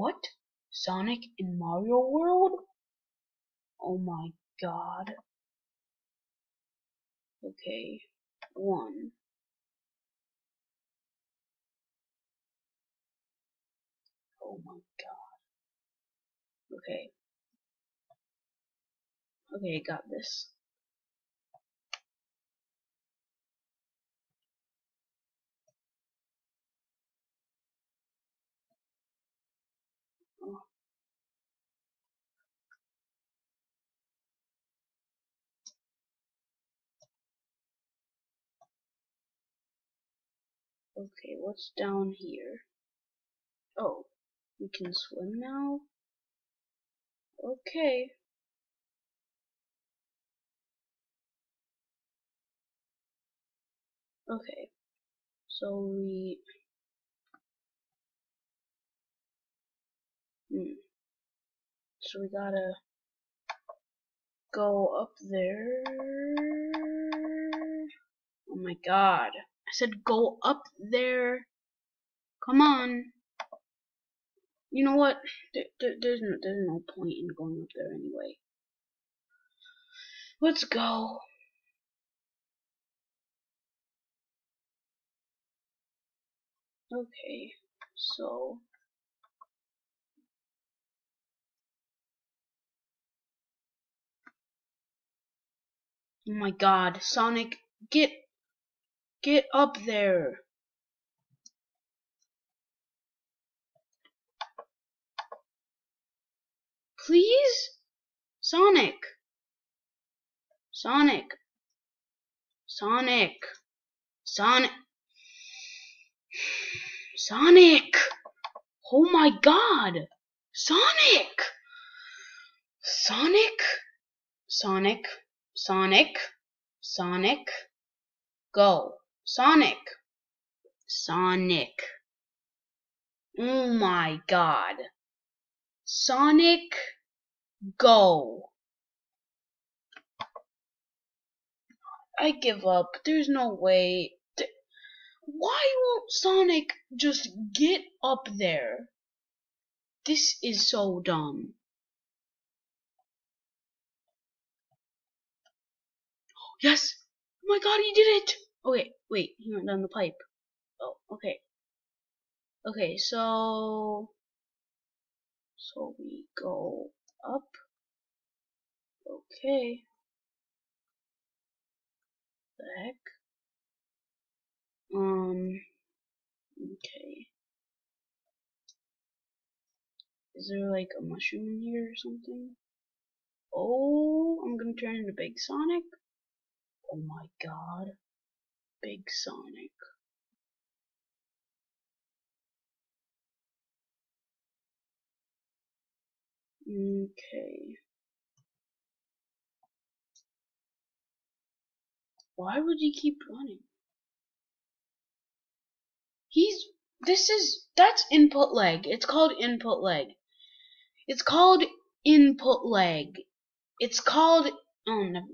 What? Sonic in Mario World? Oh my god. Okay, one. Oh my god. Okay. Okay, got this. Okay, what's down here? Oh, we can swim now? Okay. Okay, so we... Hmm. So we gotta go up there. Oh my god. I said go up there. Come on. You know what? There, there, there's no there's no point in going up there anyway. Let's go. Okay, so Oh my god, Sonic, get get up there. Please? Sonic. Sonic. Sonic. Sonic. Sonic! Oh my god! Sonic! Sonic? Sonic? Sonic? Sonic? Go. Sonic! Sonic. Oh my god. Sonic, go. I give up. There's no way. Why won't Sonic just get up there? This is so dumb. Yes! Oh my god, he did it! Okay, wait, he went down the pipe. Oh, okay. Okay, so... So we go up. Okay. The heck? Um, okay. Is there like a mushroom in here or something? Oh, I'm gonna turn into Big Sonic? Oh my god. Big Sonic. Okay. Why would he keep running? He's this is that's input lag. It's called input lag. It's called input lag. It's called oh never